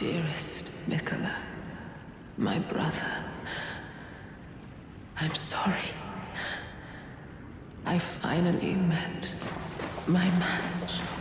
Dearest Nicola, oh, my brother, I'm sorry. I finally met my match.